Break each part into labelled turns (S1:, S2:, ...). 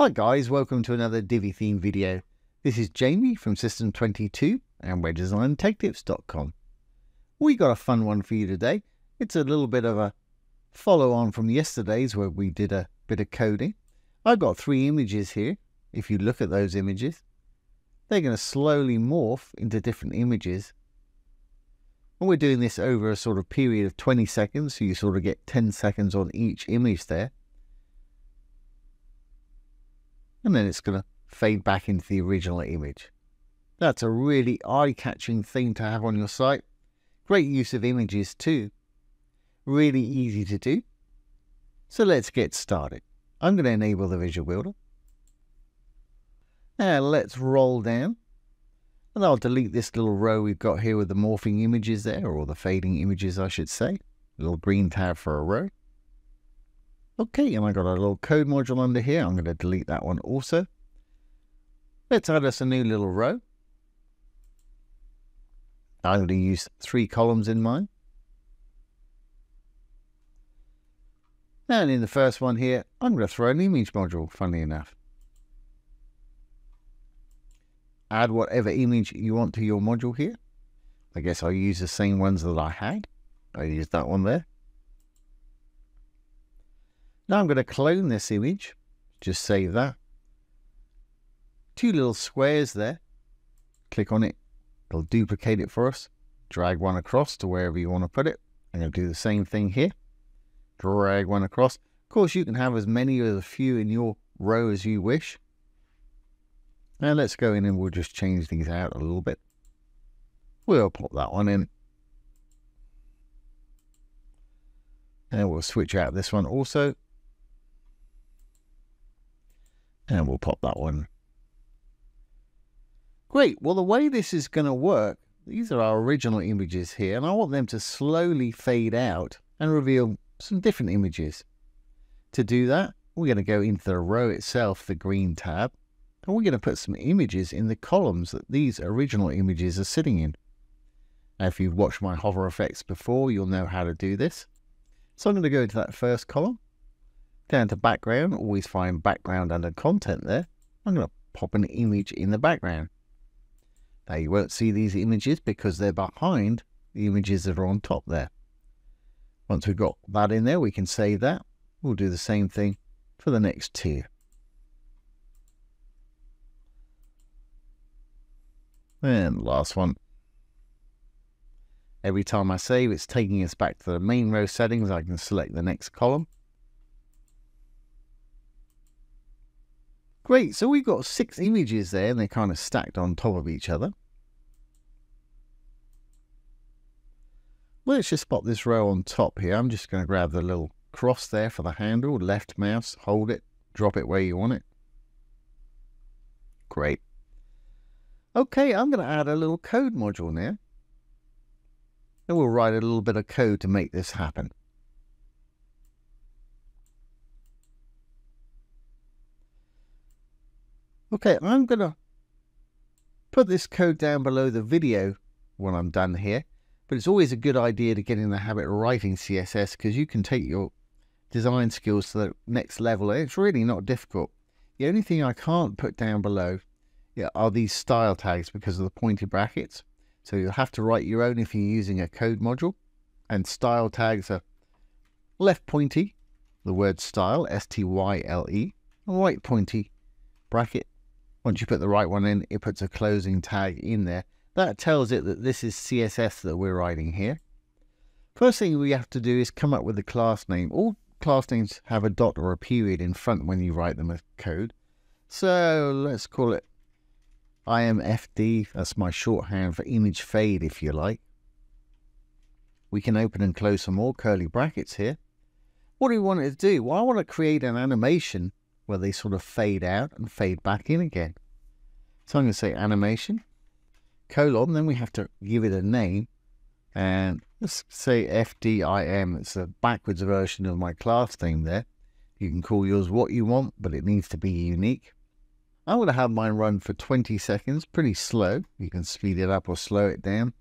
S1: Hi guys, welcome to another Divi theme video. This is Jamie from System22 and WebDesignTechTips.com. We got a fun one for you today. It's a little bit of a follow on from yesterday's where we did a bit of coding. I've got three images here. If you look at those images, they're going to slowly morph into different images. And we're doing this over a sort of period of 20 seconds, so you sort of get 10 seconds on each image there and then it's going to fade back into the original image. That's a really eye-catching thing to have on your site. Great use of images too. Really easy to do. So let's get started. I'm going to enable the Visual Builder. Now let's roll down. And I'll delete this little row we've got here with the morphing images there, or the fading images I should say. A little green tab for a row. Okay, and I got a little code module under here. I'm going to delete that one also. Let's add us a new little row. I'm going to use three columns in mine. And in the first one here, I'm going to throw an image module, funnily enough. Add whatever image you want to your module here. I guess I'll use the same ones that I had. I used that one there. Now I'm going to clone this image. Just save that. Two little squares there. Click on it. It'll duplicate it for us. Drag one across to wherever you want to put it. I'm going to do the same thing here. Drag one across. Of course, you can have as many or as few in your row as you wish. Now let's go in and we'll just change these out a little bit. We'll pop that one in. And we'll switch out this one also. And we'll pop that one. Great. Well, the way this is going to work, these are our original images here, and I want them to slowly fade out and reveal some different images. To do that, we're going to go into the row itself, the green tab, and we're going to put some images in the columns that these original images are sitting in. Now, if you've watched my hover effects before, you'll know how to do this. So I'm going to go into that first column, down to background, always find background under content there. I'm going to pop an image in the background. Now you won't see these images because they're behind the images that are on top there. Once we've got that in there, we can save that. We'll do the same thing for the next tier. And last one. Every time I save, it's taking us back to the main row settings. I can select the next column. Great, so we've got six images there and they're kind of stacked on top of each other. Let's just spot this row on top here. I'm just going to grab the little cross there for the handle, left mouse, hold it, drop it where you want it. Great. Okay, I'm going to add a little code module now. And we'll write a little bit of code to make this happen. Okay, I'm going to put this code down below the video when I'm done here. But it's always a good idea to get in the habit of writing CSS because you can take your design skills to the next level. It's really not difficult. The only thing I can't put down below are these style tags because of the pointed brackets. So you'll have to write your own if you're using a code module. And style tags are left pointy, the word style, S-T-Y-L-E, right pointy bracket once you put the right one in, it puts a closing tag in there. That tells it that this is CSS that we're writing here. First thing we have to do is come up with a class name. All class names have a dot or a period in front when you write them as code. So let's call it IMFD. That's my shorthand for image fade, if you like. We can open and close some more curly brackets here. What do we want to do? Well, I want to create an animation where they sort of fade out and fade back in again. So I'm going to say animation, colon, then we have to give it a name, and let's say FDIM. It's a backwards version of my class name there. You can call yours what you want, but it needs to be unique. I'm going to have mine run for 20 seconds, pretty slow. You can speed it up or slow it down.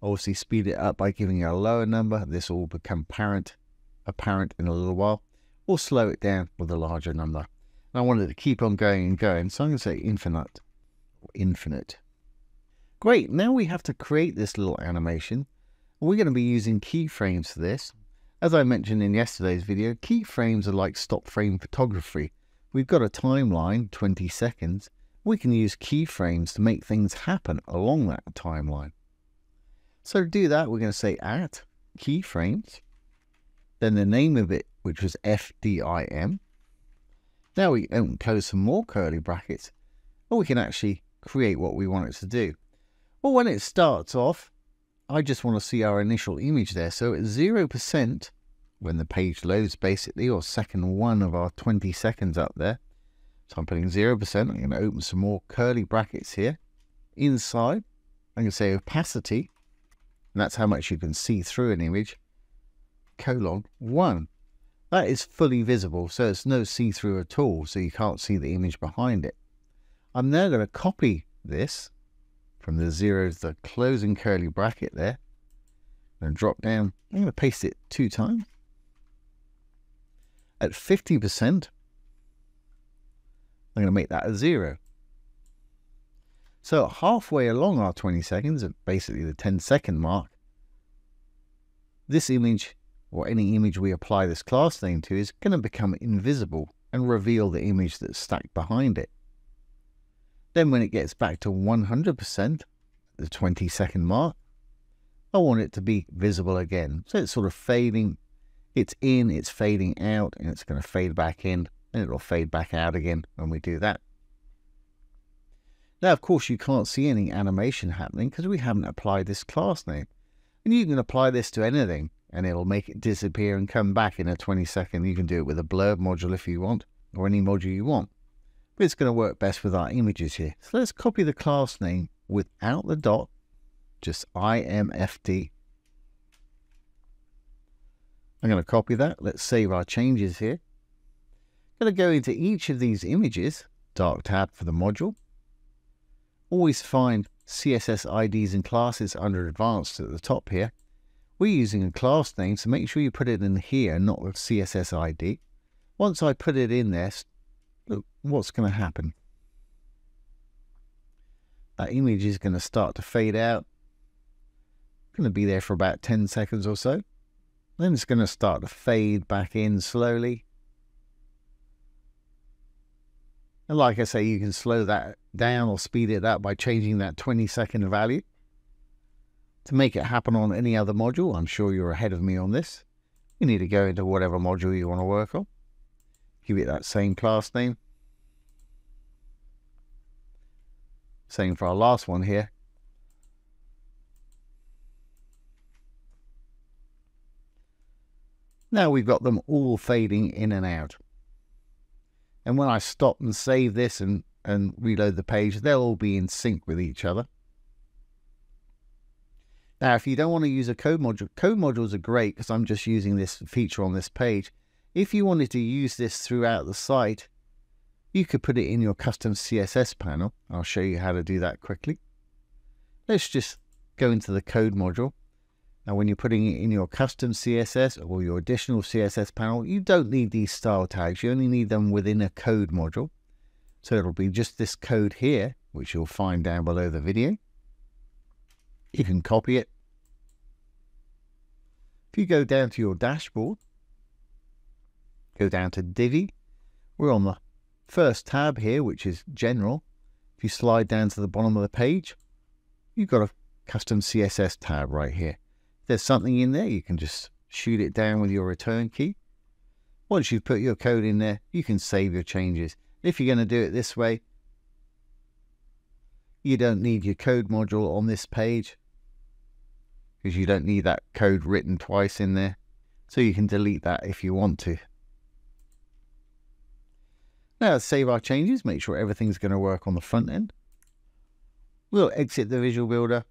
S1: Obviously, speed it up by giving it a lower number. This will become apparent, apparent in a little while, or slow it down with a larger number. I wanted to keep on going and going. So I'm going to say infinite. Infinite. Great. Now we have to create this little animation. We're going to be using keyframes for this. As I mentioned in yesterday's video, keyframes are like stop frame photography. We've got a timeline, 20 seconds. We can use keyframes to make things happen along that timeline. So to do that, we're going to say at keyframes, then the name of it, which was FDIM. Now we oh, open close some more curly brackets, or we can actually create what we want it to do. Well, when it starts off, I just want to see our initial image there. So it's 0% when the page loads basically, or second one of our 20 seconds up there. So I'm putting 0%. I'm going to open some more curly brackets here. Inside, I'm going to say opacity, and that's how much you can see through an image, colon 1. That is fully visible, so it's no see-through at all, so you can't see the image behind it. I'm now going to copy this from the zero to the closing curly bracket there. And drop down. I'm going to paste it two times. At 50%, I'm going to make that a zero. So halfway along our 20 seconds, at basically the 10 second mark, this image, or any image we apply this class name to, is going to become invisible and reveal the image that's stacked behind it. Then when it gets back to 100%, the 20 second mark, I want it to be visible again. So it's sort of fading. It's in, it's fading out, and it's going to fade back in, and it'll fade back out again when we do that. Now, of course, you can't see any animation happening because we haven't applied this class name. And you can apply this to anything, and it'll make it disappear and come back in a 20 second. You can do it with a blurb module if you want, or any module you want but it's going to work best with our images here. So let's copy the class name without the dot, just IMFD. I'm going to copy that. Let's save our changes here. I'm going to go into each of these images, dark tab for the module. Always find CSS IDs and classes under advanced at the top here. We're using a class name, so make sure you put it in here, not the CSS ID. Once I put it in there, look what's going to happen. That image is going to start to fade out. Going to be there for about 10 seconds or so. Then it's going to start to fade back in slowly. And like I say, you can slow that down or speed it up by changing that 20 second value. To make it happen on any other module, I'm sure you're ahead of me on this. You need to go into whatever module you want to work on give it that same class name. Same for our last one here. Now we've got them all fading in and out. And when I stop and save this and, and reload the page, they'll all be in sync with each other. Now, if you don't want to use a code module, code modules are great because I'm just using this feature on this page. If you wanted to use this throughout the site, you could put it in your custom CSS panel. I'll show you how to do that quickly. Let's just go into the code module. Now, when you're putting it in your custom CSS or your additional CSS panel, you don't need these style tags. You only need them within a code module. So it'll be just this code here, which you'll find down below the video. You can copy it. If you go down to your dashboard, go down to Divi. We're on the first tab here, which is General. If you slide down to the bottom of the page, you've got a custom CSS tab right here. If there's something in there, you can just shoot it down with your return key. Once you've put your code in there, you can save your changes. If you're going to do it this way, you don't need your code module on this page because you don't need that code written twice in there. So you can delete that if you want to. Now let's save our changes, make sure everything's going to work on the front end. We'll exit the Visual Builder.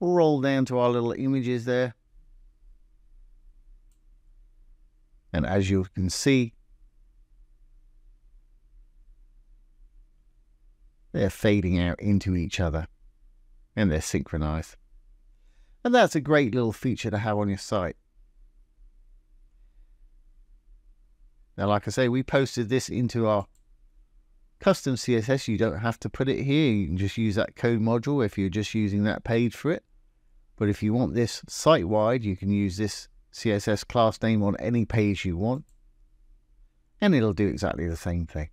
S1: Roll down to our little images there. And as you can see, they're fading out into each other and they're synchronized. And that's a great little feature to have on your site. Now, like I say, we posted this into our custom CSS. You don't have to put it here. You can just use that code module if you're just using that page for it. But if you want this site-wide, you can use this CSS class name on any page you want. And it'll do exactly the same thing.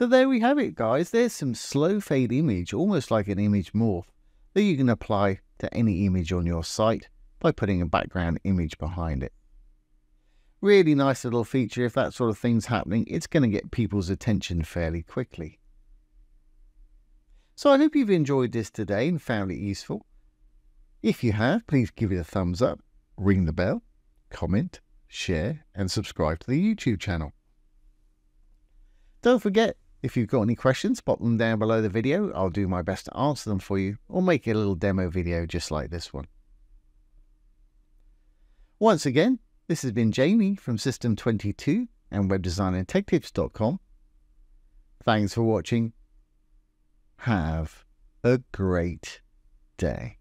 S1: So there we have it, guys. There's some slow fade image, almost like an image morph, that you can apply to any image on your site by putting a background image behind it. Really nice little feature. If that sort of thing's happening, it's going to get people's attention fairly quickly. So I hope you've enjoyed this today and found it useful. If you have, please give it a thumbs up, ring the bell, comment, share, and subscribe to the YouTube channel. Don't forget, if you've got any questions, pop them down below the video. I'll do my best to answer them for you or make a little demo video just like this one. Once again, this has been Jamie from System22 and WebDesignAndTechTips.com. Thanks for watching. Have a great day.